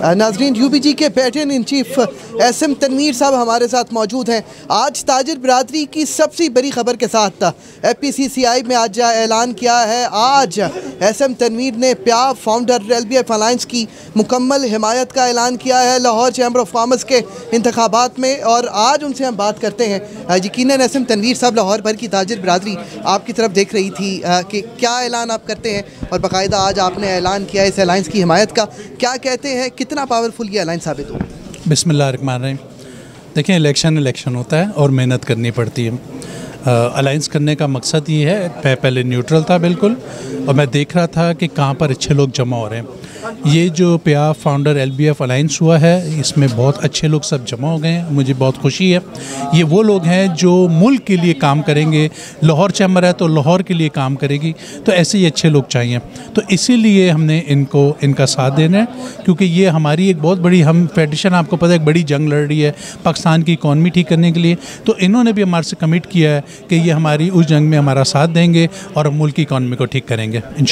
नाजरीन यूबीजी के patron in chief S M Tanveer साहब हमारे साथ मौजूद हैं। आज ताजर बरदरी की सबसे बड़ी खबर के साथ ए पी सी सी आई में आज ऐलान किया है। आज एस एम तनवीर ने प्या founder L B F alliance की मुकम्मल हिमायत का ऐलान किया है लाहौर चैम्बर ऑफ़ कॉमर्स के इंतबात में। और आज उनसे हम बात करते हैं। यकीन एस एम तनवीर साहब लाहौर भर की ताजिर बरदरी आपकी तरफ़ देख रही थी कि क्या ऐलान आप करते हैं? और बाकायदा आज आपने ऐलान किया इस अलाइंस की हिमायत का। क्या कहते हैं कितना पावरफुल ये अलाइन साबित हो हैं देखिए इलेक्शन इलेक्शन होता है और मेहनत करनी पड़ती है। अलाइंस करने का मकसद ये है मैं पहले न्यूट्रल था बिल्कुल, और मैं देख रहा था कि कहाँ पर अच्छे लोग जमा हो रहे हैं। ये जो प्या founder L B F alliance हुआ है, इसमें बहुत अच्छे लोग सब जमा हो गए हैं, मुझे बहुत खुशी है। ये वो लोग हैं जो मुल्क के लिए काम करेंगे, लाहौर चैम्बर है तो लाहौर के लिए काम करेगी तो ऐसे ही अच्छे लोग चाहिए। तो इसीलिए हमने इनको, इनका साथ देना है, क्योंकि ये हमारी एक बहुत बड़ी, हम फेडरेशन आपको पता है, एक बड़ी जंग लड़ रही है, पाकिस्तान की इकॉनमी ठीक करने के लिए। तो इन्होंने भी हमारे से कमिट किया है कि ये हमारी, उस जंग में हमारा साथ देंगे और मुल्क की इकानमी को ठीक करेंगे इन